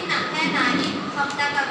ที่หนักแค่ไหนความดันกับ